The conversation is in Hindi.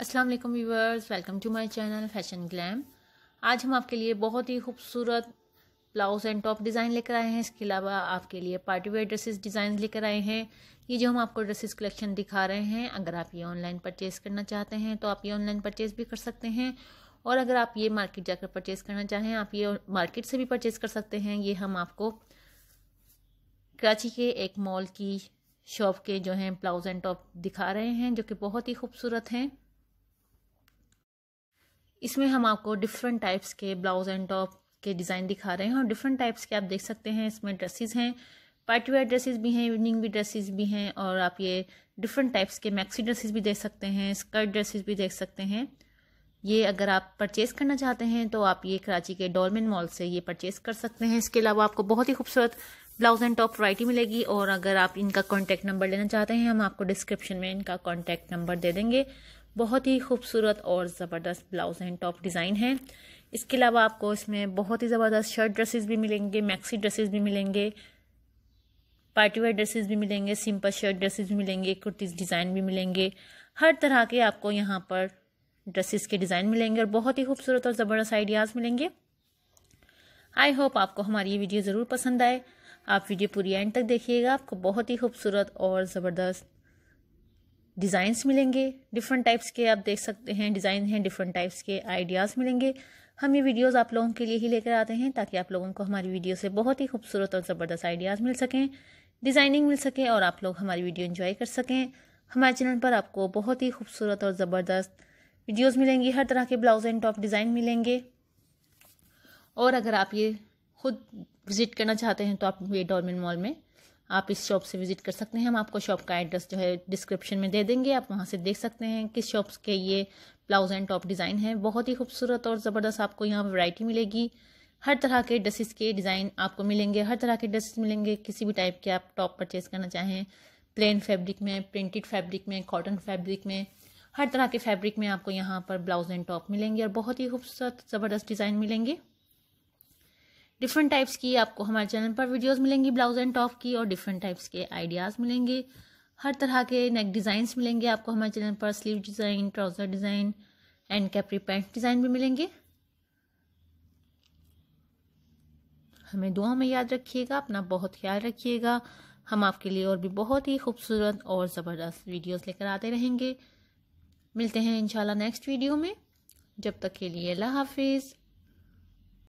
अस्सलाम वालेकुम viewers welcome to my channel fashion glam आज हम आपके लिए बहुत ही खूबसूरत ब्लाउज एंड टॉप डिज़ाइन लेकर आए हैं। इसके अलावा आपके लिए पार्टी वेयर ड्रेसेस डिज़ाइन लेकर आए हैं। ये जो हम आपको ड्रेसेस कलेक्शन दिखा रहे हैं, अगर आप ये ऑनलाइन परचेज़ करना चाहते हैं तो आप ये ऑनलाइन परचेज़ भी कर सकते हैं। और अगर आप ये मार्केट जाकर परचेज़ करना चाहें, आप ये मार्केट से भी परचेज़ कर सकते हैं। ये हम आपको कराची के एक मॉल की शॉप के जो हैं ब्लाउज एंड टॉप दिखा रहे हैं, जो कि बहुत ही खूबसूरत हैं। इसमें हम आपको डिफरेंट टाइप्स के ब्लाउज एंड टॉप के डिज़ाइन दिखा रहे हैं और डिफरेंट टाइप्स के आप देख सकते हैं, इसमें ड्रेसेस हैं। पार्टी वेयर ड्रेसेस भी हैं इवनिंग भी ड्रेसेस भी हैं और आप ये डिफरेंट टाइप्स के मैक्सी ड्रेसेस भी देख सकते हैं स्कर्ट ड्रेसेस भी देख सकते हैं। ये अगर आप परचेज़ करना चाहते हैं तो आप ये कराची के डॉलमिन मॉल से ये परचेज़ कर सकते हैं। इसके अलावा आपको बहुत ही खूबसूरत ब्लाउज एंड टॉप वराइटी मिलेगी और अगर आप इनका कॉन्टैक्ट नंबर लेना चाहते हैं, हम आपको डिस्क्रिप्शन में इनका कॉन्टैक्ट नंबर दे देंगे। बहुत ही खूबसूरत और ज़बरदस्त ब्लाउज एंड टॉप डिज़ाइन है। इसके अलावा आपको इसमें बहुत ही ज़बरदस्त शर्ट ड्रेसेस भी मिलेंगे मैक्सी ड्रेसेस भी मिलेंगे पार्टी वेयर ड्रेसेस भी मिलेंगे सिंपल शर्ट ड्रेसेस भी मिलेंगे कुर्तीज़ डिज़ाइन भी मिलेंगे। हर तरह के आपको यहाँ पर ड्रेसेस के डिज़ाइन मिलेंगे और बहुत ही खूबसूरत और ज़बरदस्त आइडियाज़ मिलेंगे। आई होप आपको हमारी ये वीडियो ज़रूर पसंद आए। आप वीडियो पूरी एंड तक देखिएगा। आपको बहुत ही खूबसूरत और ज़बरदस्त डिज़ाइंस मिलेंगे डिफरेंट टाइप्स के आप देख सकते हैं डिज़ाइन हैं डिफरेंट टाइप्स के आइडियाज़ मिलेंगे। हम ये वीडियोस आप लोगों के लिए ही लेकर आते हैं ताकि आप लोगों को हमारी वीडियो से बहुत ही खूबसूरत और ज़बरदस्त आइडियाज़ मिल सकें डिज़ाइनिंग मिल सके और आप लोग हमारी वीडियो इन्जॉय कर सकें। हमारे चैनल पर आपको बहुत ही खूबसूरत और ज़बरदस्त वीडियोज़ मिलेंगी, हर तरह के ब्लाउज एंड टॉप डिज़ाइन मिलेंगे। और अगर आप ये खुद विज़िट करना चाहते हैं तो आप ये डॉलमिन मॉल में आप इस शॉप से विज़िट कर सकते हैं। हम आपको शॉप का एड्रेस जो है डिस्क्रिप्शन में दे देंगे। आप वहाँ से देख सकते हैं किस शॉप्स के ये ब्लाउज एंड टॉप डिज़ाइन है। बहुत ही खूबसूरत और ज़बरदस्त आपको यहाँ पर वैरायटी मिलेगी। हर तरह के ड्रेसेस के डिज़ाइन आपको मिलेंगे। हर तरह के ड्रेसेस मिलेंगे। किसी भी टाइप के आप टॉप परचेज करना चाहें, प्लेन फैब्रिक में, प्रिंटेड फैब्रिक में, कॉटन फैब्रिक में, हर तरह के फैब्रिक में आपको यहाँ पर ब्लाउज एंड टॉप मिलेंगे और बहुत ही खूबसूरत, ज़बरदस्त डिज़ाइन मिलेंगे। डिफरेंट टाइप्स की आपको हमारे चैनल पर वीडियोस मिलेंगी ब्लाउज एंड टॉप की और डिफरेंट टाइप्स के आइडियाज़ मिलेंगे। हर तरह के नेक डिज़ाइंस मिलेंगे आपको हमारे चैनल पर। Sleeve design trouser design and capri pant design भी मिलेंगे। हमें दुआ में याद रखिएगा, अपना बहुत ख्याल रखिएगा। हम आपके लिए और भी बहुत ही खूबसूरत और ज़बरदस्त वीडियोस लेकर आते रहेंगे। मिलते हैं इंशाल्लाह नेक्स्ट वीडियो में। जब तक के लिए अल्लाह हाफिज़।